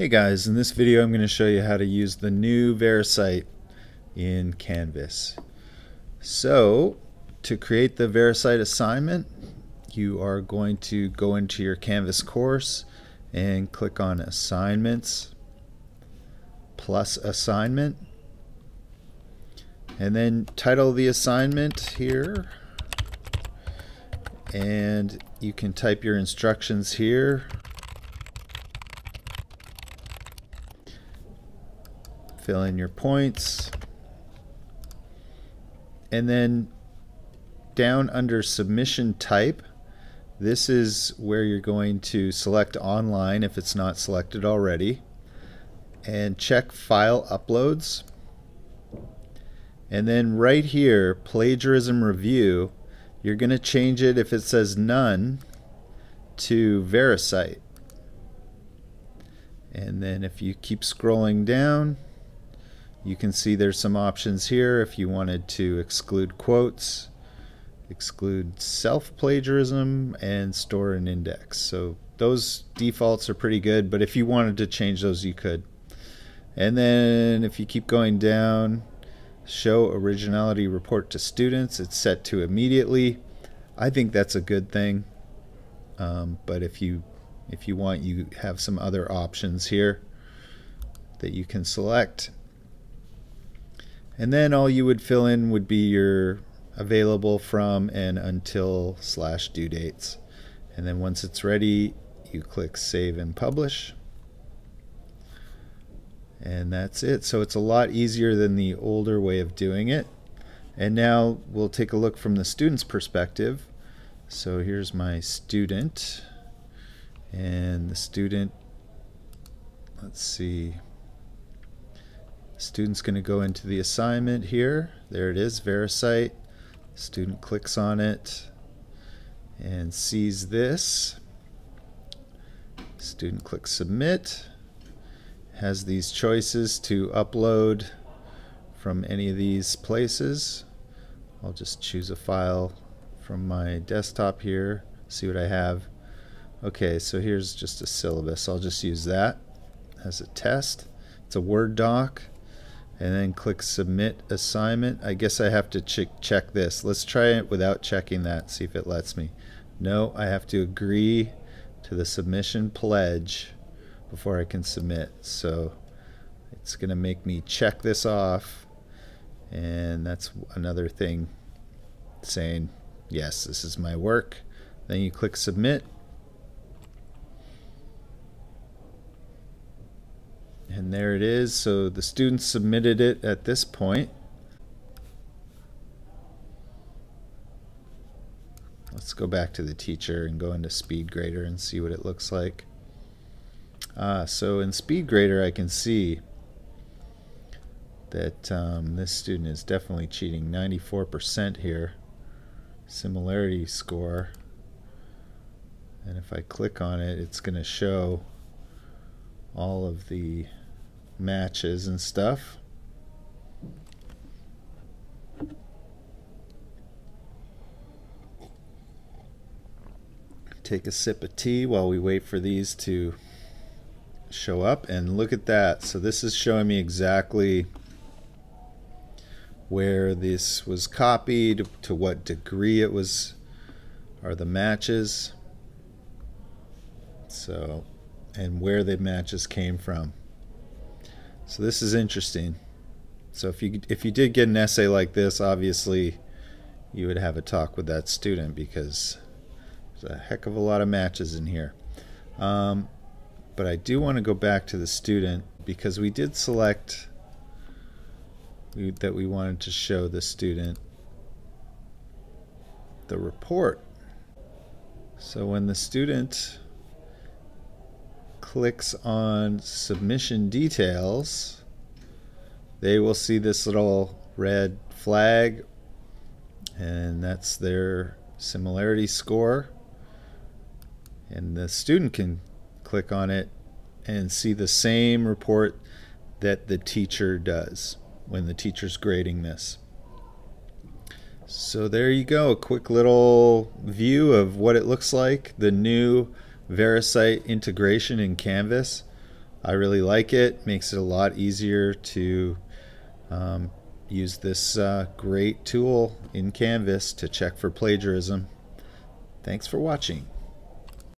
Hey guys, in this video I'm going to show you how to use the new VeriCite in Canvas. So, to create the VeriCite assignment, you are going to go into your Canvas course and click on Assignments plus Assignment. And then title the assignment here. And you can type your instructions here fill in your points. And then down under submission type this is where you're going to select online if it's not selected already. And check file uploads. And then right here plagiarism review you're going to change it if it says none to VeriCite and then if you keep scrolling down you can see there's some options here if you wanted to exclude quotes, exclude self-plagiarism, and store an index. So those defaults are pretty good, but if you wanted to change those, you could. And then if you keep going down, show originality report to students, it's set to immediately. I think that's a good thing. Um, but if you if you want, you have some other options here that you can select. And then all you would fill in would be your available from and until slash due dates. And then once it's ready, you click save and publish. And that's it. So it's a lot easier than the older way of doing it. And now we'll take a look from the student's perspective. So here's my student. And the student, let's see, Student's going to go into the assignment here. There it is, VeriCite. Student clicks on it and sees this. Student clicks submit. Has these choices to upload from any of these places. I'll just choose a file from my desktop here, see what I have. Okay, so here's just a syllabus. I'll just use that as a test. It's a Word doc and then click submit assignment. I guess I have to ch check this. Let's try it without checking that, see if it lets me. No, I have to agree to the submission pledge before I can submit. So it's going to make me check this off and that's another thing saying yes, this is my work. Then you click submit And there it is. So the students submitted it at this point. Let's go back to the teacher and go into SpeedGrader and see what it looks like. Ah, so in SpeedGrader I can see that um, this student is definitely cheating 94% here similarity score and if I click on it it's going to show all of the matches and stuff. Take a sip of tea while we wait for these to show up and look at that. So this is showing me exactly where this was copied, to what degree it was, are the matches. So, and where the matches came from. So this is interesting. So if you if you did get an essay like this, obviously you would have a talk with that student because there's a heck of a lot of matches in here. Um, but I do want to go back to the student because we did select that we wanted to show the student the report. So when the student clicks on submission details, they will see this little red flag, and that's their similarity score. And the student can click on it and see the same report that the teacher does when the teacher's grading this. So there you go, a quick little view of what it looks like, the new VeriCite integration in Canvas. I really like it. Makes it a lot easier to um, use this uh, great tool in Canvas to check for plagiarism. Thanks for watching.